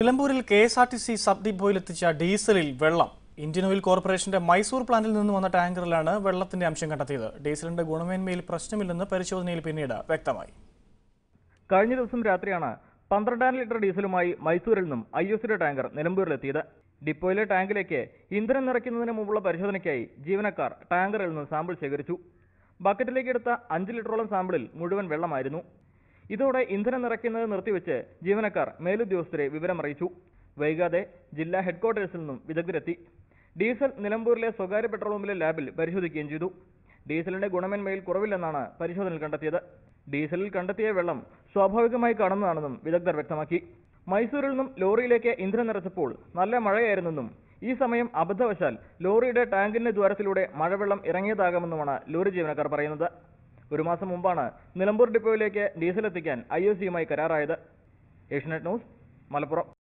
നിലമ്പൂരിൽ K S R T C sub ഡിപ്പോയിൽ എത്തിച്ച ഡീസലിൽ വെള്ളം. ഇന്ത്യൻ ഓയിൽ കോർപ്പറേഷന്റെ മൈസൂർ പ്ലാന്റിൽ നിന്ന് വന്ന ടാങ്കറിലാണ് വെള്ളത്തിന്റെ അംശം കണ്ടെത്തിയത്. ഡീസലിന്റെ ഗുണമേന്മയിൽ പ്രശ്നമില്ലെന്ന് പരിശോധനയിൽ പിന്നീട് വ്യക്തമായി. കഴിഞ്ഞ ദിവസം രാത്രിയാണ് പന്ത്രണ്ടായിരം ലിറ്റർ ഡീസലുമായി മൈസൂരിൽ നിന്നും ഐ എസിയുടെ ടാങ്കർ നിലമ്പൂരിലെത്തിയത്. ഡിപ്പോയിലെ ടാങ്കിലേക്ക് ഇന്ധനം നിറയ്ക്കുന്നതിന് മുമ്പുള്ള പരിശോധനയ്ക്കായി ജീവനക്കാർ ടാങ്കറിൽ നിന്ന് സാമ്പിൾ ശേഖരിച്ചു. ബക്കറ്റിലേക്ക് എടുത്ത അഞ്ച് ലിറ്ററോളം സാമ്പിളിൽ മുഴുവൻ വെള്ളമായിരുന്നു. ഇതോടെ ഇന്ധനം നിറയ്ക്കുന്നത് നിർത്തിവെച്ച് ജീവനക്കാർ മേലുദ്യോഗസ്ഥരെ വിവരമറിയിച്ചു. വൈകാതെ ജില്ലാ ഹെഡ്ക്വാർട്ടേഴ്സിൽ നിന്നും വിദഗ്ധരെത്തി. ഡീസൽ നിലമ്പൂരിലെ സ്വകാര്യ പെട്രോൾ പമ്പിലെ ലാബിൽ പരിശോധിക്കുകയും ചെയ്തു. ഡീസലിന്റെ ഗുണമേന്മയിൽ കുറവില്ലെന്നാണ് പരിശോധനയിൽ കണ്ടെത്തിയത്. ഡീസലിൽ കണ്ടെത്തിയ വെള്ളം സ്വാഭാവികമായി കാണുന്നതാണെന്നും വിദഗ്ധർ വ്യക്തമാക്കി. മൈസൂരിൽ നിന്നും ലോറിയിലേക്ക് ഇന്ധനം നിറച്ചപ്പോൾ നല്ല മഴയായിരുന്നെന്നും ഈ സമയം അബദ്ധവശാൽ ലോറിയുടെ ടാങ്കിന്റെ ദ്വാരത്തിലൂടെ മഴവെള്ളം ഇറങ്ങിയതാകാമെന്നുമാണ് ലോറി ജീവനക്കാർ പറയുന്നത്. ഒരു മാസം മുമ്പാണ് നിലമ്പൂർ ഡിപ്പോയിലേക്ക് ഡീസൽ എത്തിക്കാൻ ഐ കരാറായത്. Asianet News Malappuram.